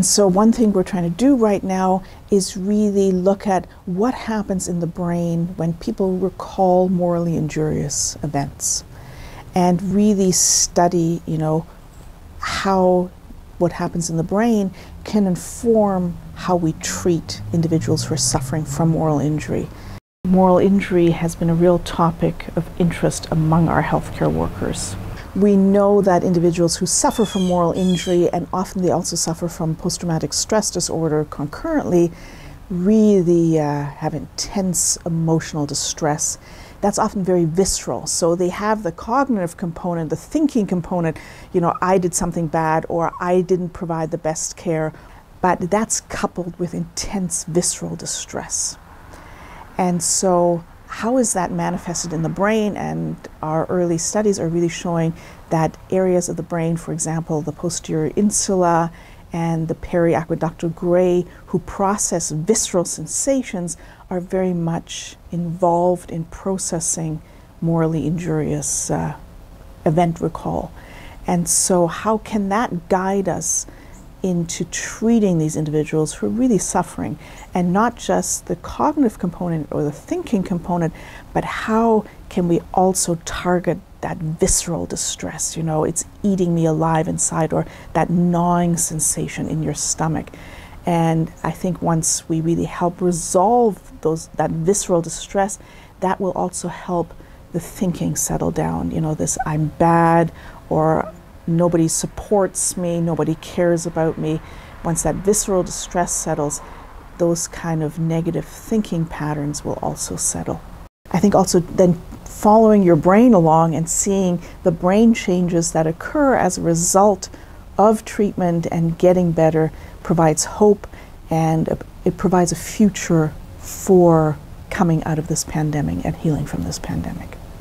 And so, one thing we're trying to do right now is really look at what happens in the brain when people recall morally injurious events and really study, you know, how what happens in the brain can inform how we treat individuals who are suffering from moral injury. Moral injury has been a real topic of interest among our healthcare workers. We know that individuals who suffer from moral injury, and often they also suffer from post traumatic stress disorder concurrently, really uh, have intense emotional distress. That's often very visceral. So they have the cognitive component, the thinking component, you know, I did something bad or I didn't provide the best care, but that's coupled with intense visceral distress. And so how is that manifested in the brain? And our early studies are really showing that areas of the brain, for example, the posterior insula and the periaqueductal gray, who process visceral sensations, are very much involved in processing morally injurious uh, event recall. And so, how can that guide us into treating these individuals who are really suffering and not just the cognitive component or the thinking component, but how can we also target that visceral distress? You know, it's eating me alive inside, or that gnawing sensation in your stomach. And I think once we really help resolve those that visceral distress, that will also help the thinking settle down. You know, this I'm bad or nobody supports me, nobody cares about me. Once that visceral distress settles, those kind of negative thinking patterns will also settle. I think also then following your brain along and seeing the brain changes that occur as a result of treatment and getting better provides hope and it provides a future for coming out of this pandemic and healing from this pandemic.